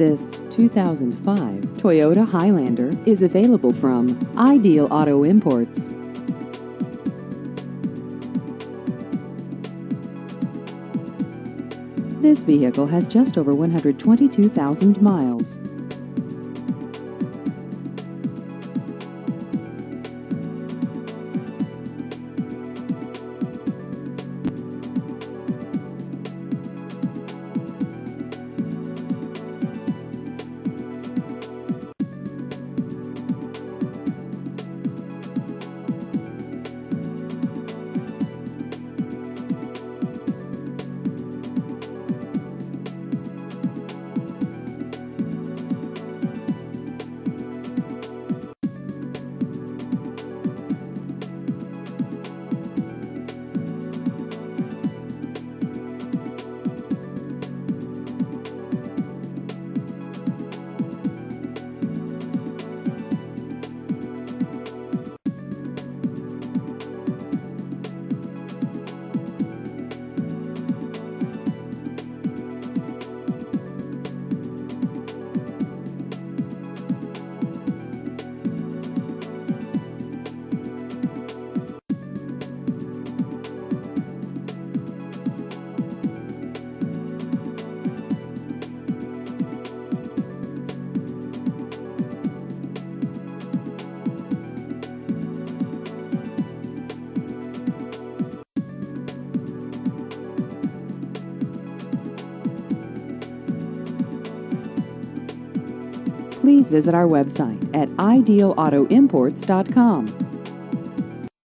This 2005 Toyota Highlander is available from Ideal Auto Imports. This vehicle has just over 122,000 miles. Please visit our website at idealautoimports.com.